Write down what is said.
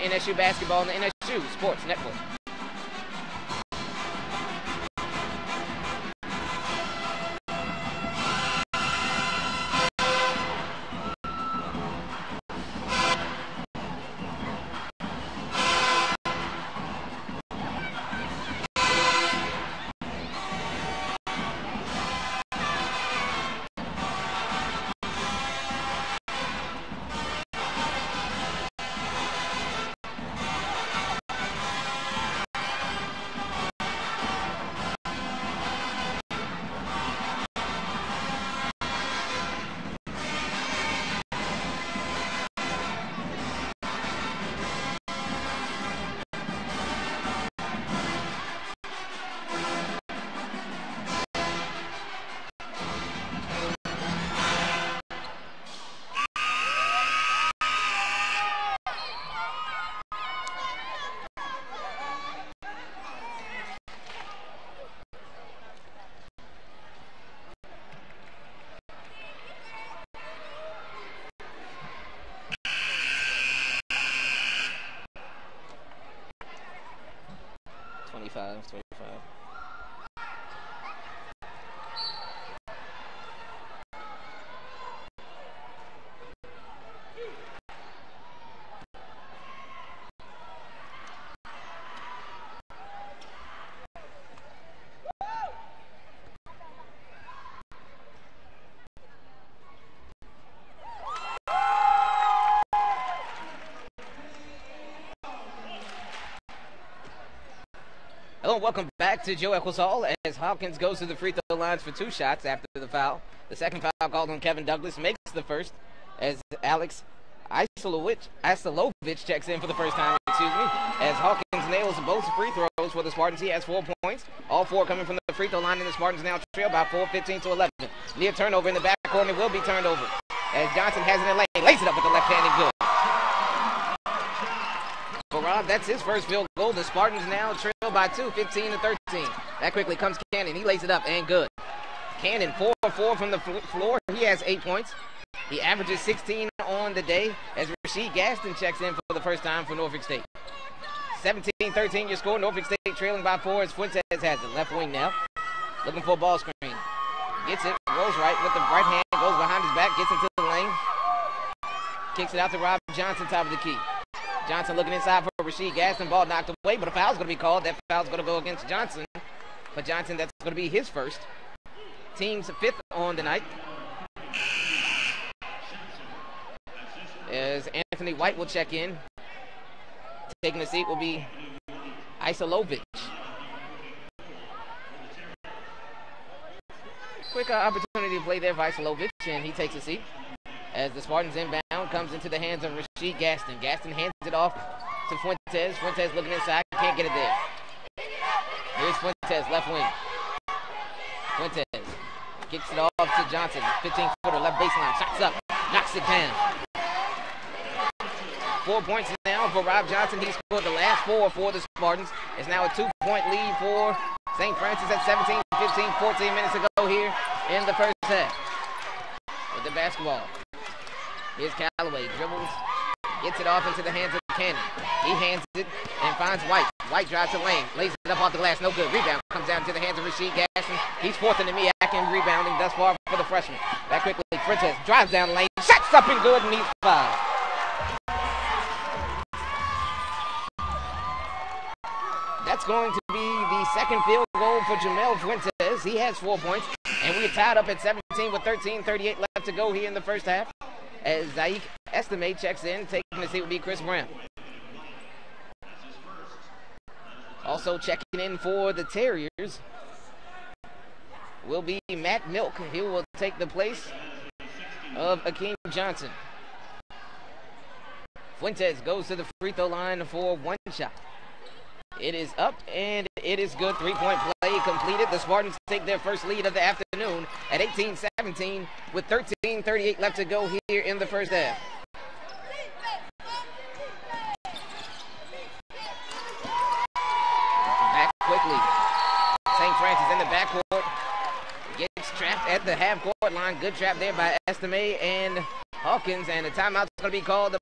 NSU basketball on the NSU Sports Network. Twenty-five, twenty-five. Hello, and welcome back to Joe Echols Hall as Hopkins goes to the free throw lines for two shots after the foul. The second foul called on Kevin Douglas makes the first as Alex Isolovich, Isolovich checks in for the first time, excuse me, as Hawkins nails both free throws for the Spartans. He has four points, all four coming from the free throw line, and the Spartans now trail by four, 15 to 11. Near turnover in the back corner will be turned over as Johnson has it in lane, lays it up with the left hand and good. Rob, that's his first field goal. The Spartans now trail by two, 15 to 13. That quickly comes Cannon. He lays it up and good. Cannon, 4 4 from the floor. He has eight points. He averages 16 on the day as Rashid Gaston checks in for the first time for Norfolk State. 17-13 your score. Norfolk State trailing by four as Fuentes has it. Left wing now. Looking for a ball screen. Gets it. Rolls right with the right hand. Goes behind his back. Gets into the lane. Kicks it out to Rob Johnson, top of the key. Johnson looking inside for Rashid Gaston. Ball knocked away, but a foul's going to be called. That foul's going to go against Johnson. For Johnson, that's going to be his first. Team's fifth on the night. As Anthony White will check in. Taking the seat will be Isolovich. Quick uh, opportunity to play there for Isolovich, and he takes a seat. As the Spartans inbound comes into the hands of Rashid Gaston. Gaston hands it off to Fuentes. Fuentes looking inside, can't get it there. Here's Fuentes, left wing. Fuentes kicks it off to Johnson. 15 footer, left baseline, shots up, knocks it down. Four points now for Rob Johnson. He scored the last four for the Spartans. It's now a two-point lead for St. Francis at 17, 15, 14 minutes ago here in the first half. With the basketball. Here's Callaway, dribbles, gets it off into the hands of Cannon. He hands it and finds White. White drives to lane, lays it up off the glass, no good. Rebound comes down to the hands of Rashid Gaston. He's fourth in the MEAC in rebounding thus far for the freshman. That quickly, Fuentes drives down lane, shots up and good, and he's five. That's going to be the second field goal for Jamel Fuentes. He has four points, and we're tied up at 17 with 13, 38 left to go here in the first half. As Zaik Estime checks in, taking the seat will be Kris Brown. Also checking in for the Terriers will be Matt Milk. He will take the place of Akeem Johnson. Fuentes goes to the free throw line for one shot. It is up and it is good. Three-point play completed. The Spartans take their first lead of the afternoon at 18-17 with 13-38 left to go here in the first half. Back quickly. St. Francis in the backcourt. Gets trapped at the half-court line. Good trap there by Estime and Hawkins. And the timeout's going to be called